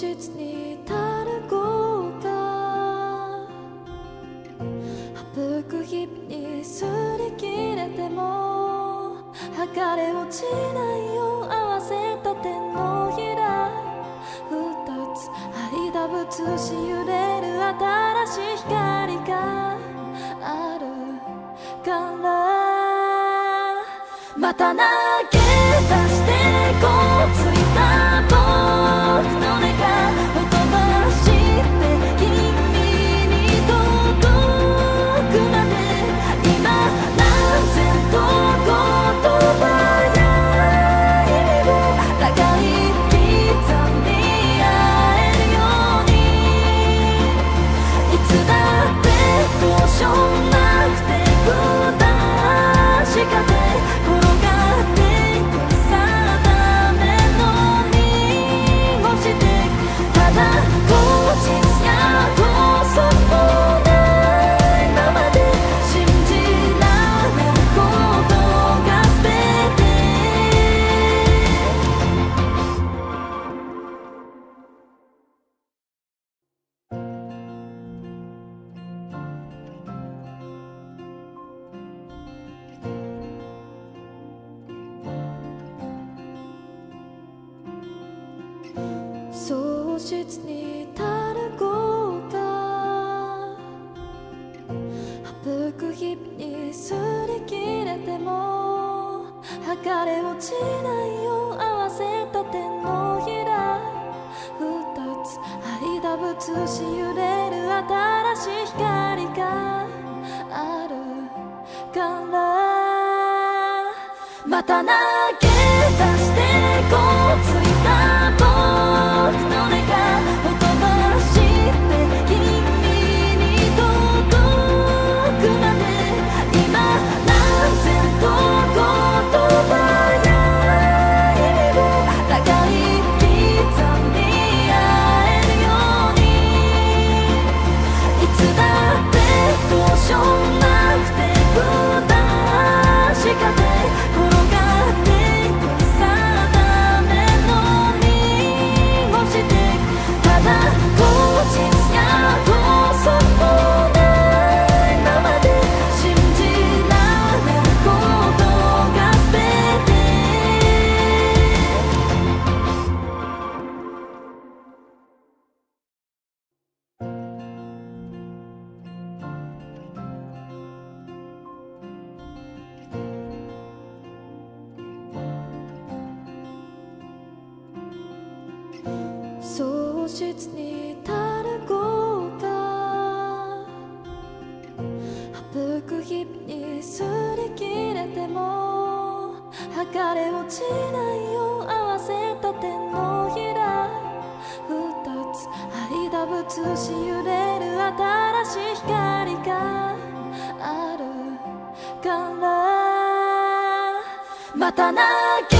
実にたる豪華省く日々にすり切れても剥れ落ちないよう合わせた手のひら二つ間ぶつし揺れる新しい光があるから。また投げ出してこう back. 流れ落ちないよう合わせた手のひら二つ間ぶつし揺れる新しい光があるからまた投げ出してこついたなき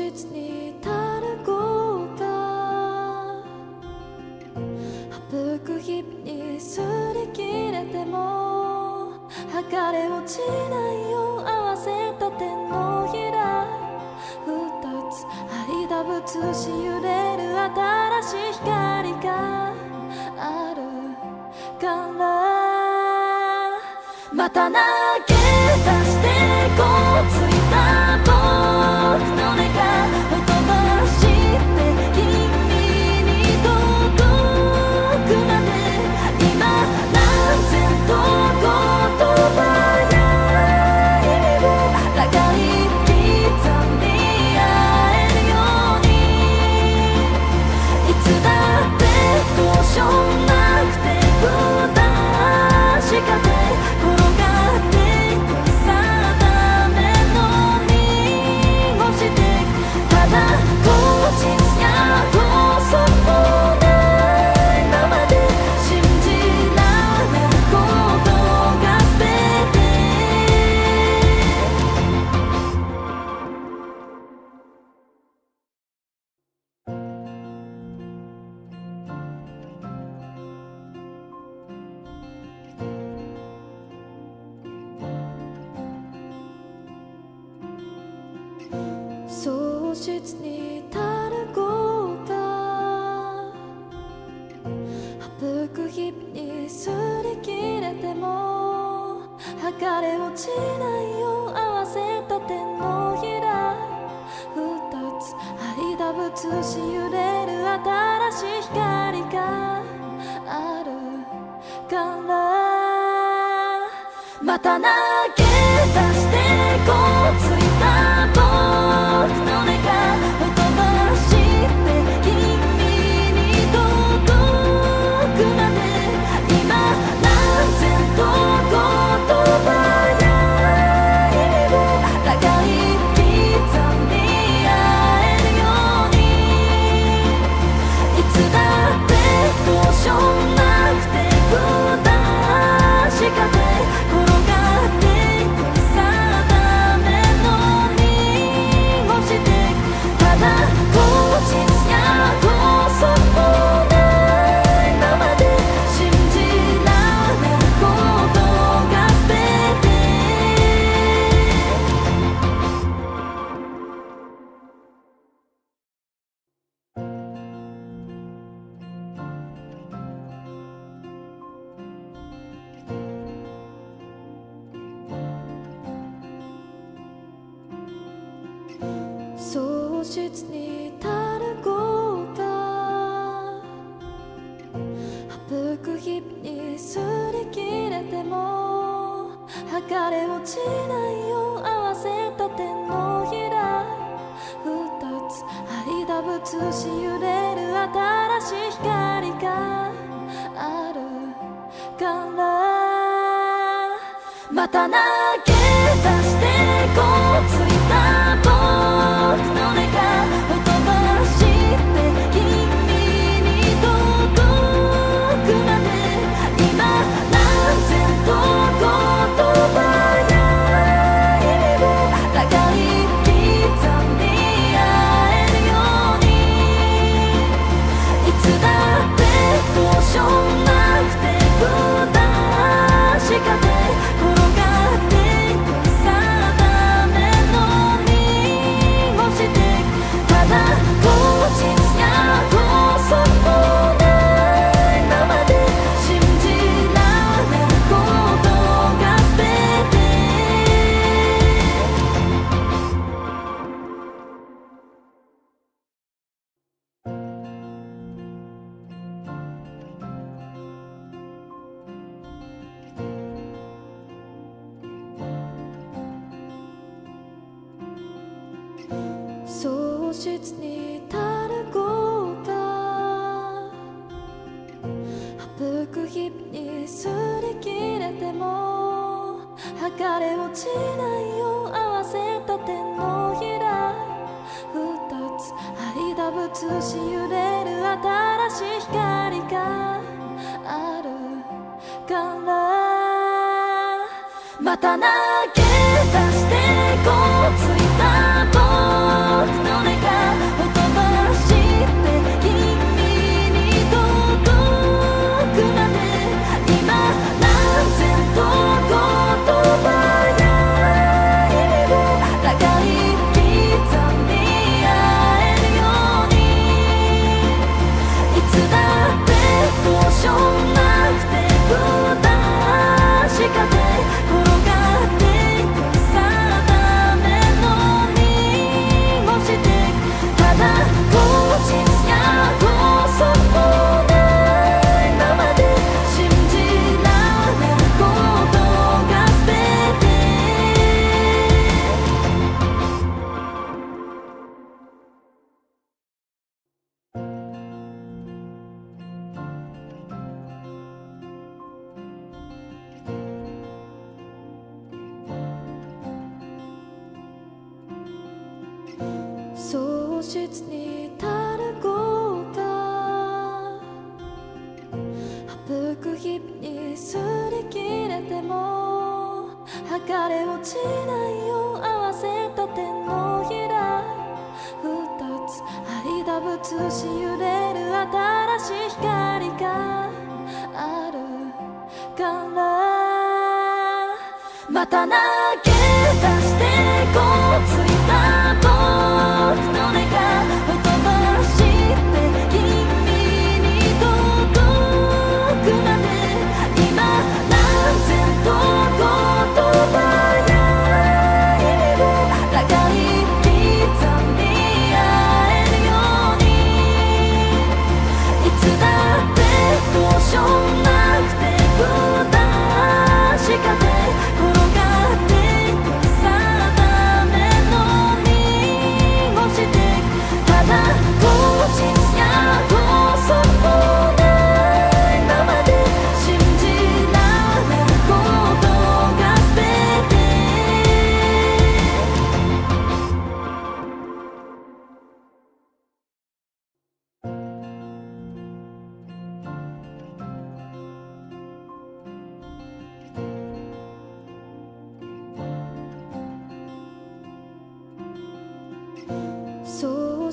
実にたる豪華省く日々にすり切れても剥れ落ちないよう合わせた手のひら二つ間つし揺れる新しい光があるからまたな。枯れ落ちないよ合わせた手のひら二つ間ぶし揺れる新しい光があるから。また投げ出してこつたなきゃ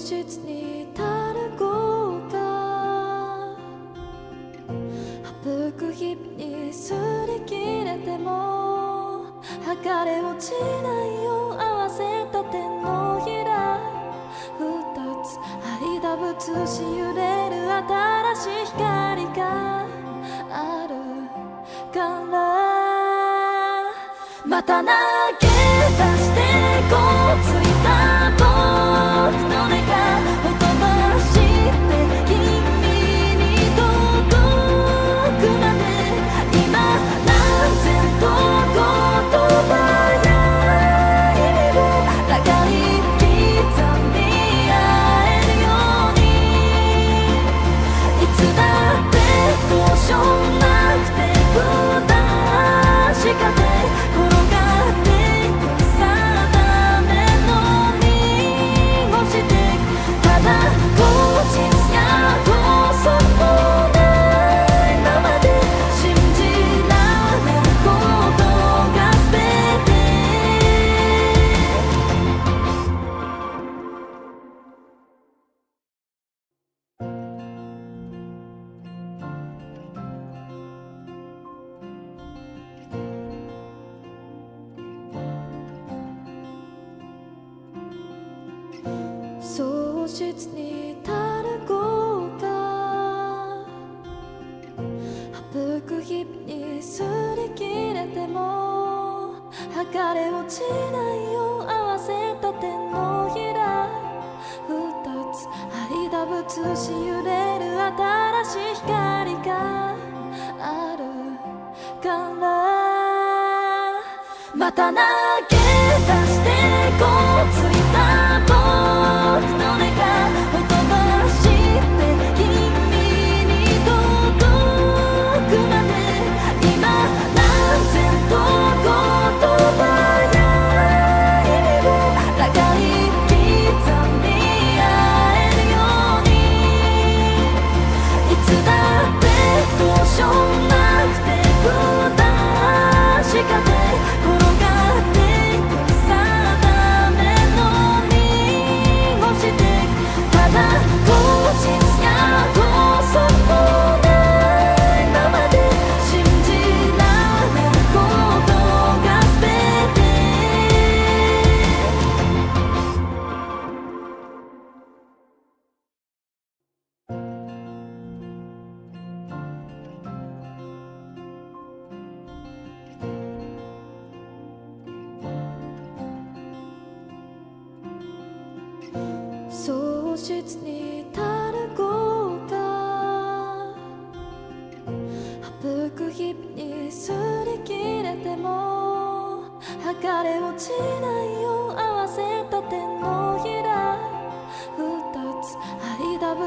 室に至るこうか省く日々に擦り切れても剥がれ落ちないよ合わせた手のひら。二つ間ぶし揺れる新しい光がある。からまたなき落ちないよ合わせた手のひら二つ間ぶし揺れる新しい光があるからまた投げ出してこう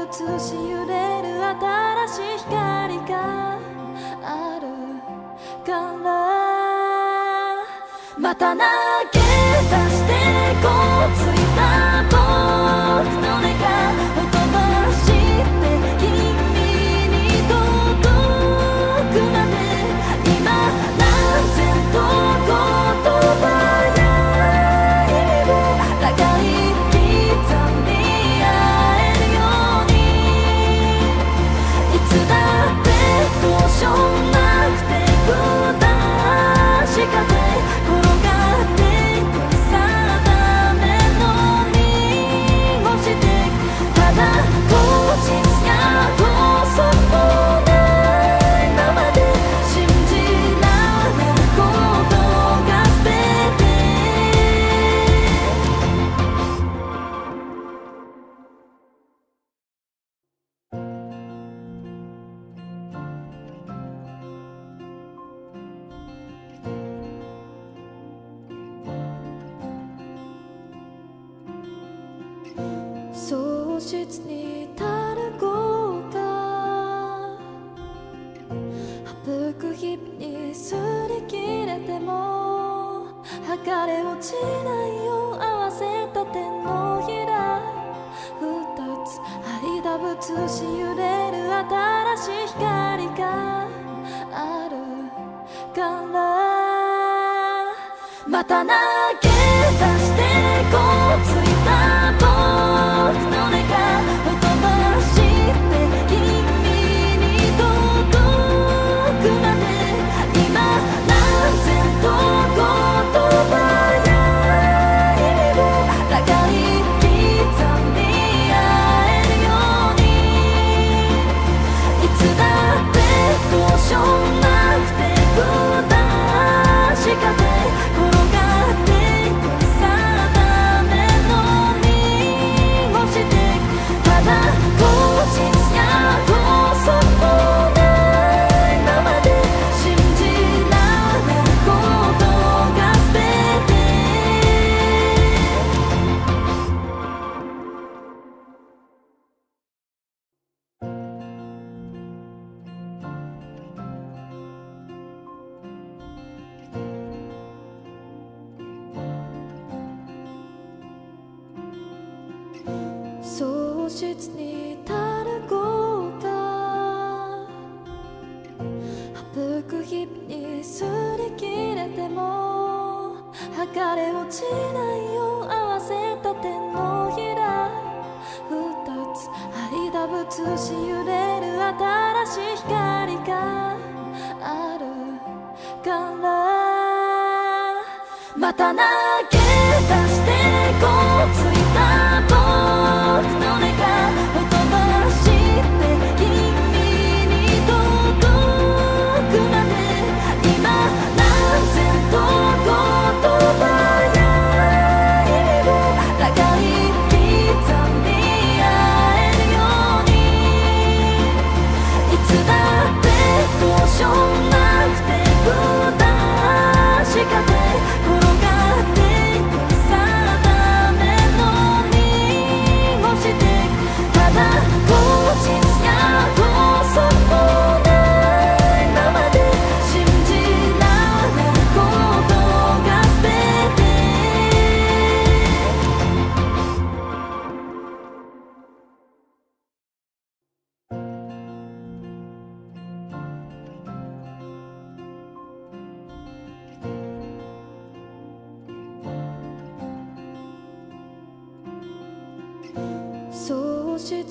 映し揺れる新しい光があるから。また投げ出してこう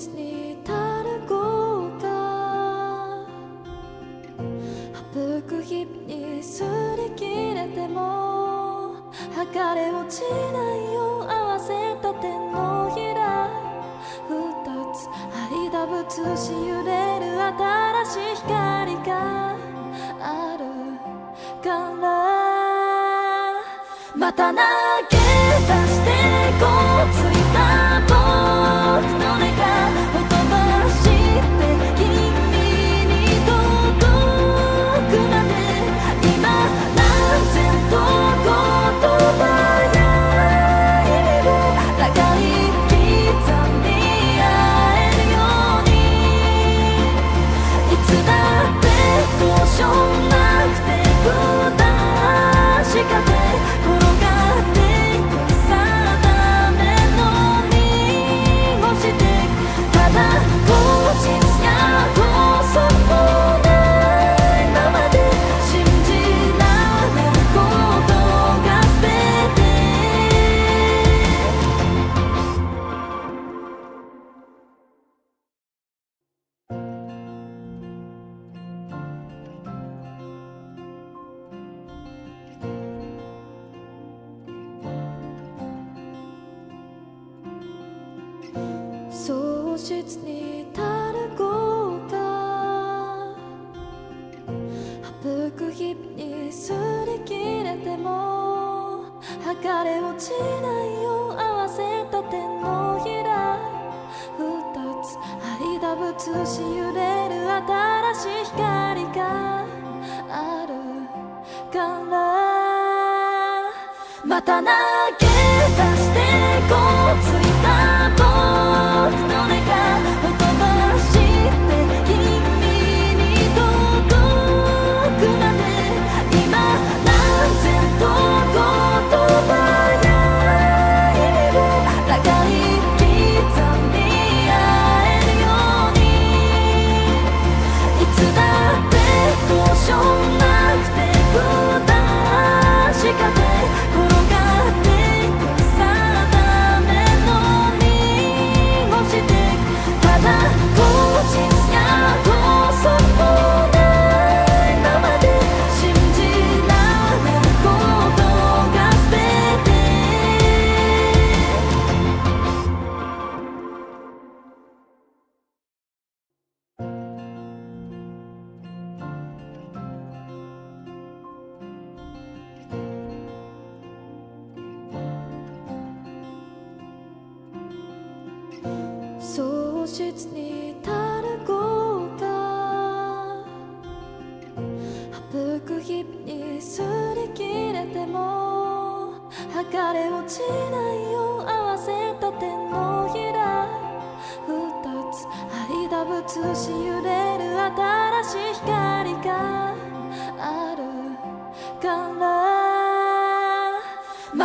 にこうか。省く日々に擦り切れても剥れ落ちないよ合わせた手のひら二つ間ぶし揺れる新しい光があるから。また投げ出してこつれ落ちないよ合わせた手のひら二つ間ぶし揺れる新しい光があるからまた泣け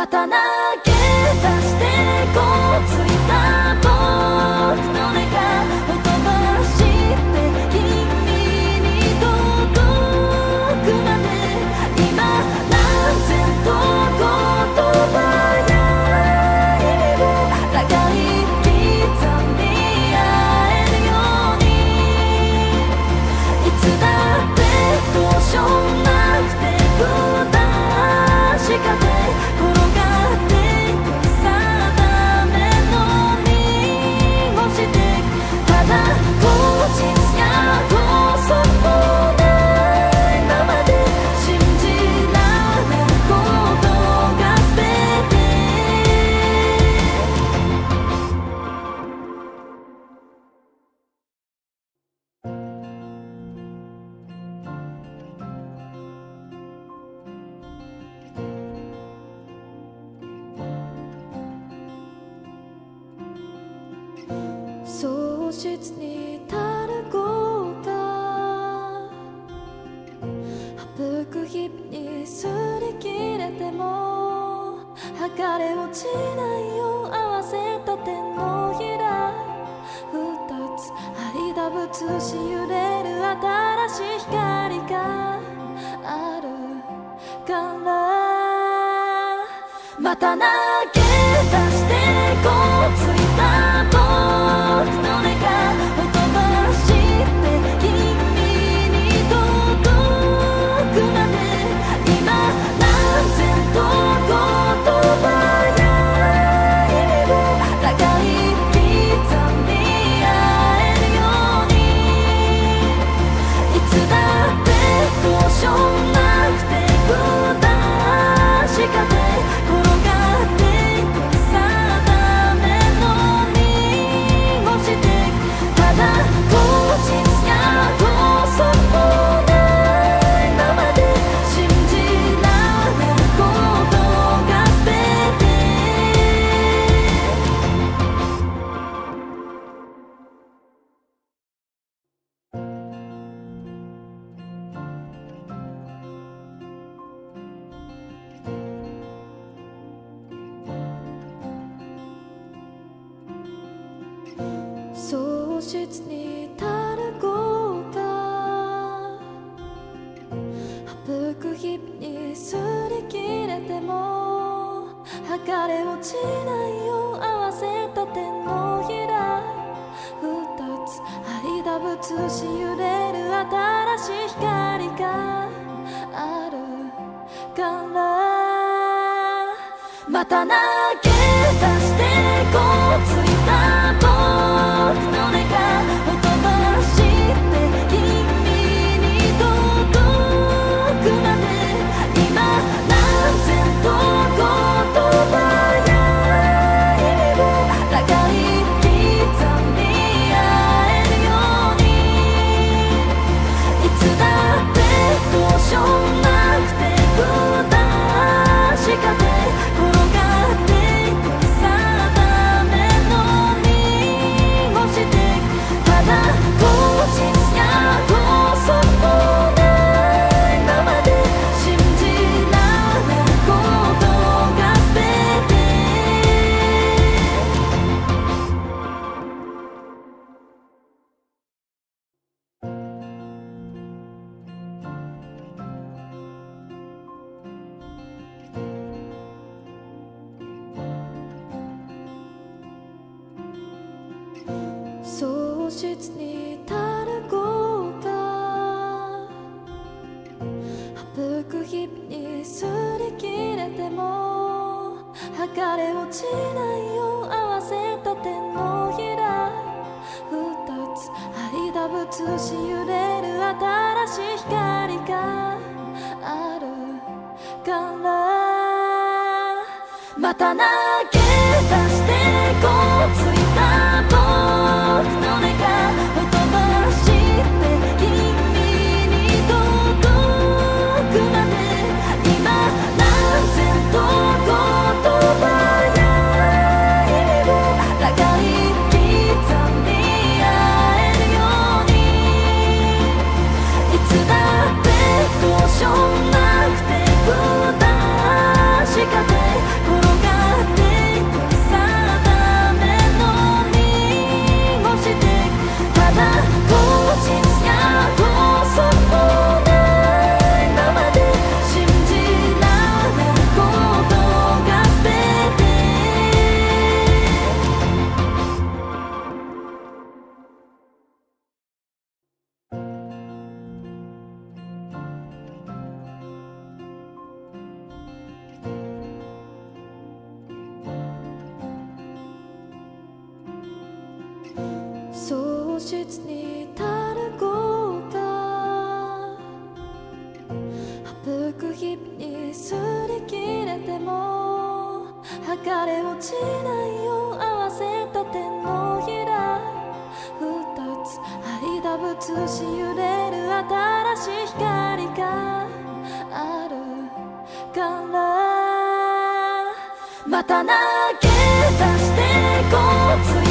刀にたる豪華省く日々にすり切れても剥れ落ちないよ合わせた手のひら。二つ間ぶつし揺れる新しい光があるから。また投げ出してこうついた nobody 疲れ落ちないよう合わせた手のひら二つ間ぶし揺れる新しい光があるからまた投げ出してこう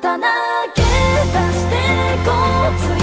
刀げ出してこう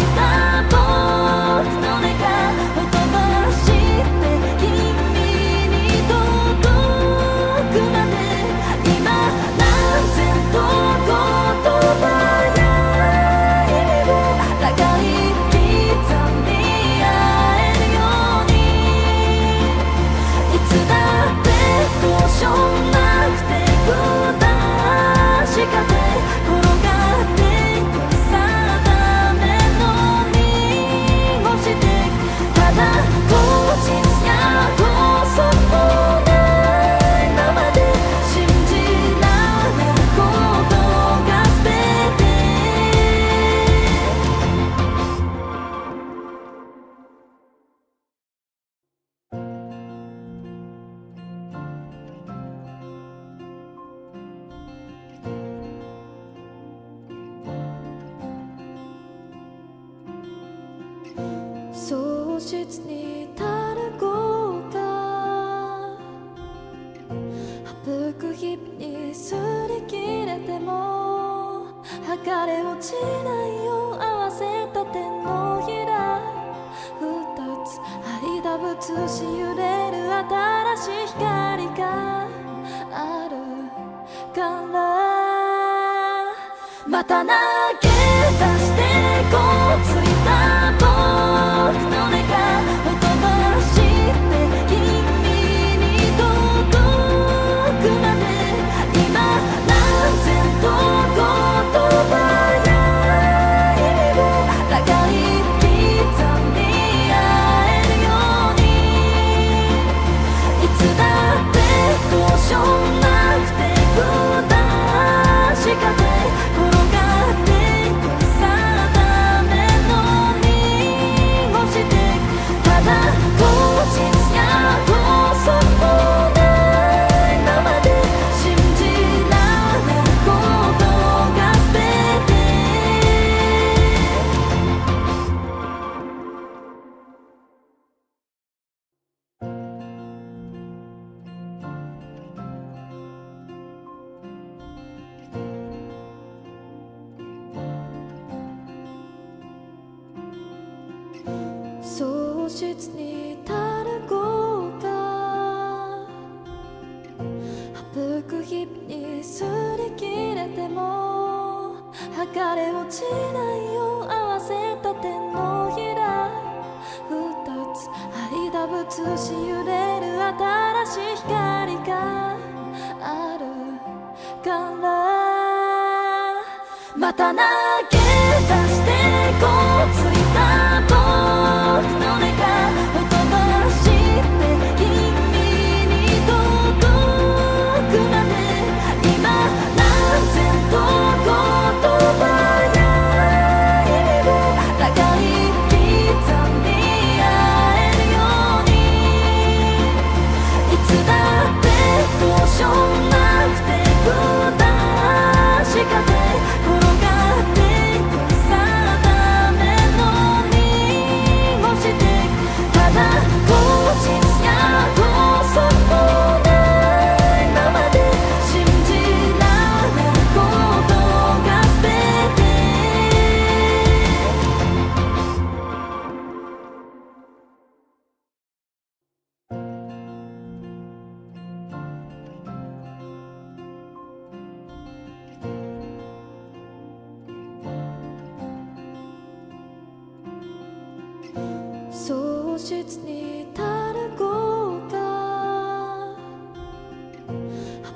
室に垂れこうか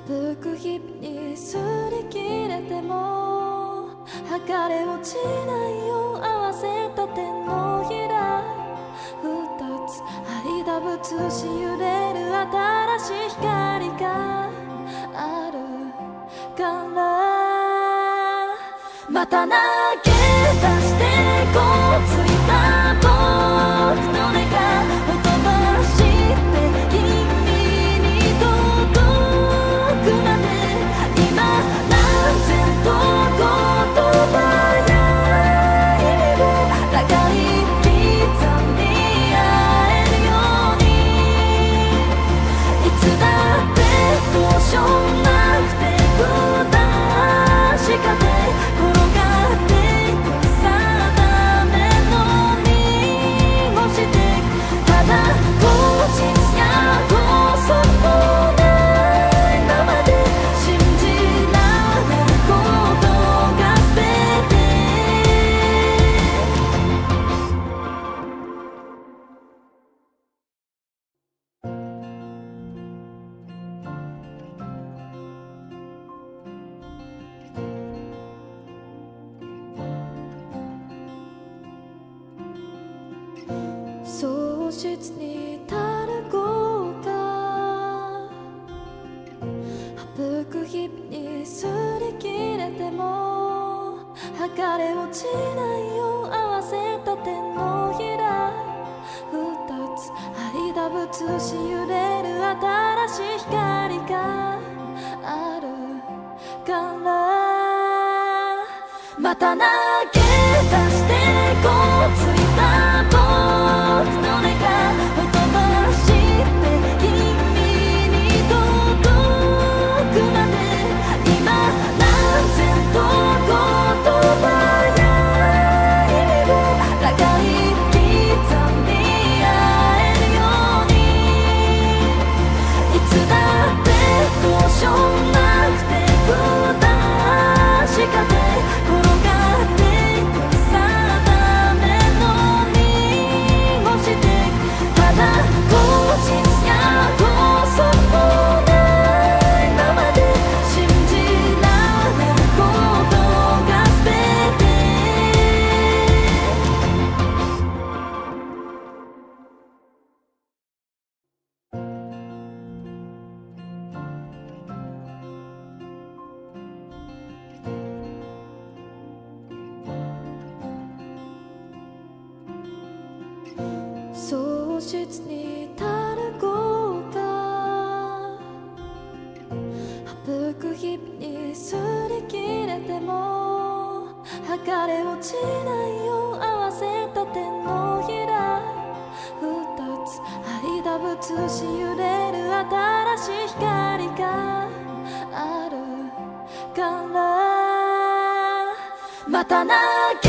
省く日々にすり切れても剥がれ落ちないよう合わせた手のひら二つ間ぶつし揺れる新しい光があるからまた投げ出してこつ流れ落ちないよう合わせた手のひら二つ間ぶつし揺れる新しい光があるからまた投げ出してこつたな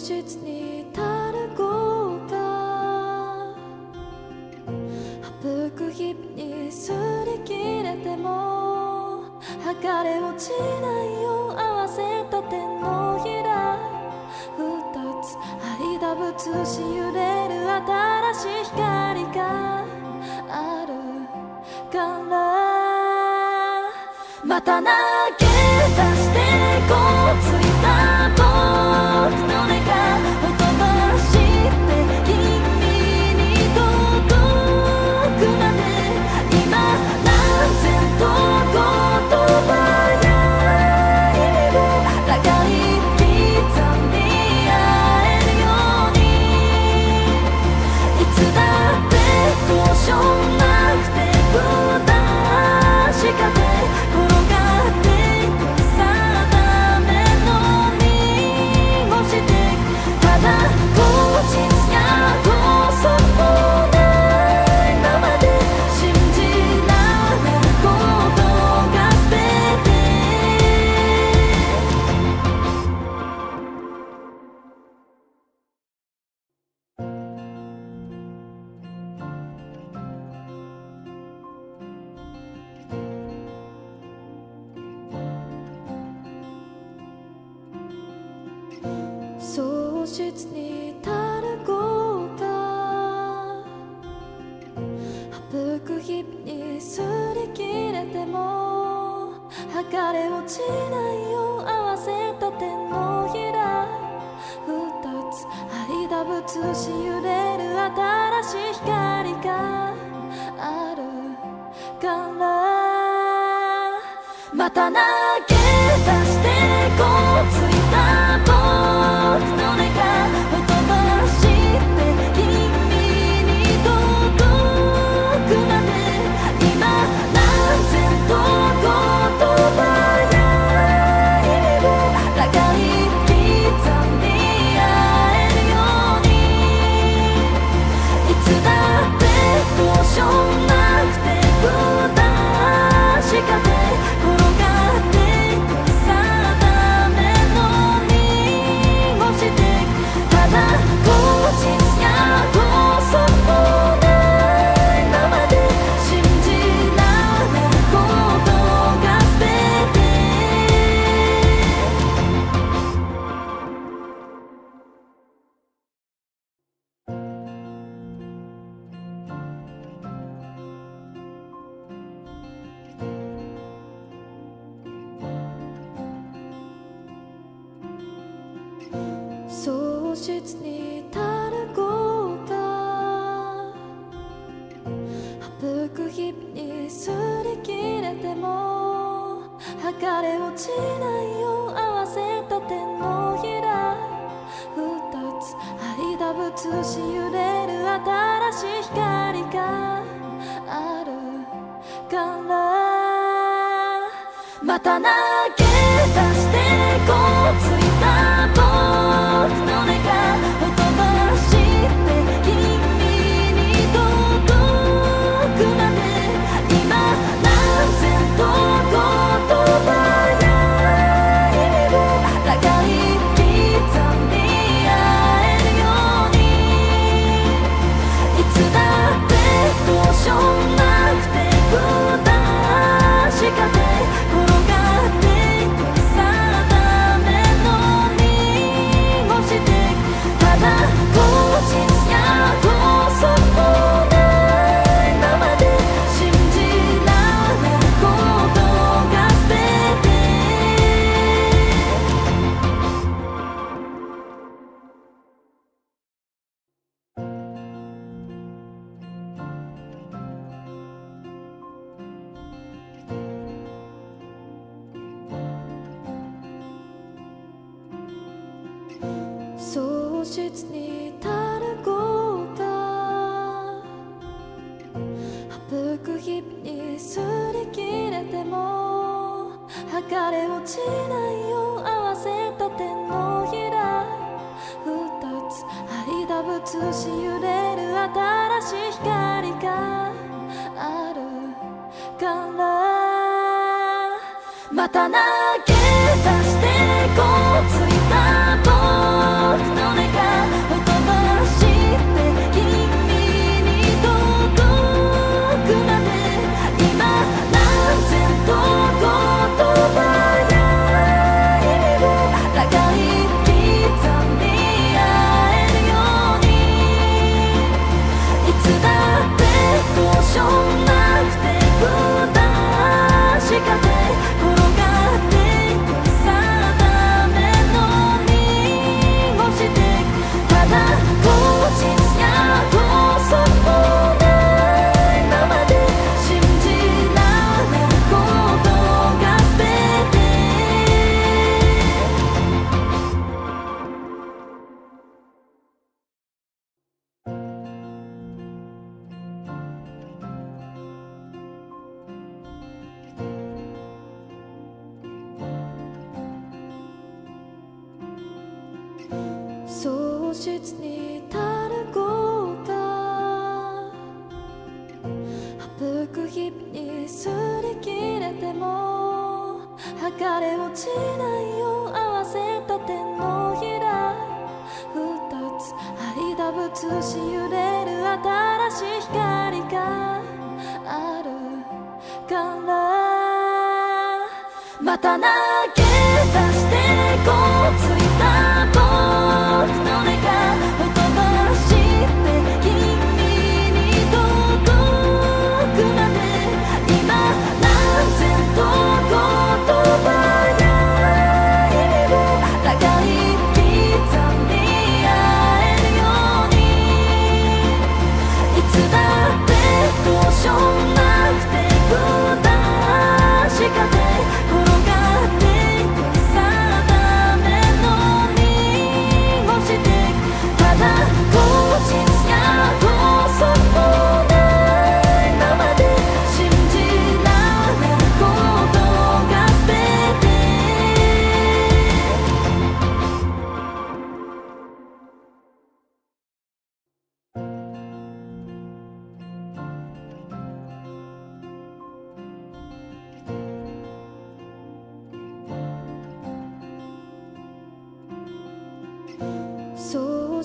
室にたる豪華省く日々にすり切れても剥れ落ちないよう合わせた手のひら二つ間ぶつし揺れる新しい光があるからまた投げ出してこうついた。枯れ落ちないよ合わせた手のひら二つ間ぶし揺れる新しい光があるから。また投げ出してこつ。たなき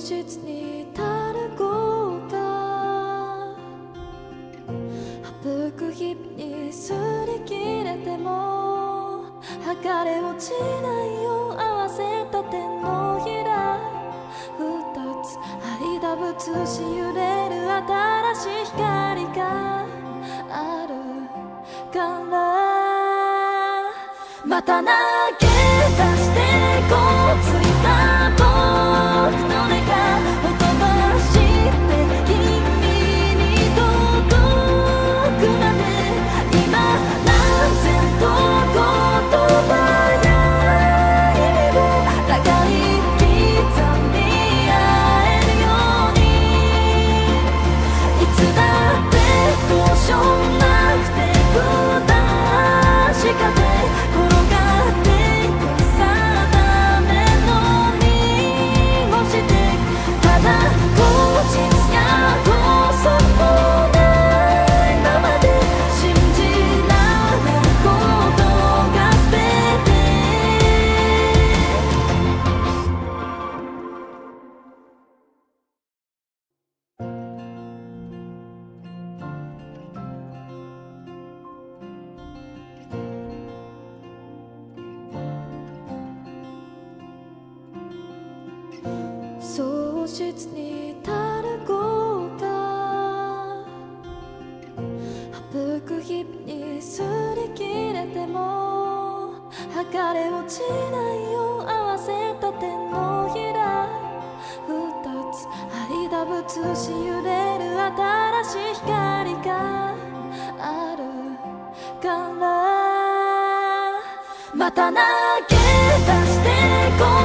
室に至るこうか。省く日々に擦り切れても剥がれ落ちないよ合わせた手のひら二つ間ぶし揺れる新しい光があるからまたなき枯れ落ちないよ合わせた手のひら二つ間りだぶつし揺れる新しい光があるからまた投げ出してこ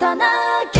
たなきゃ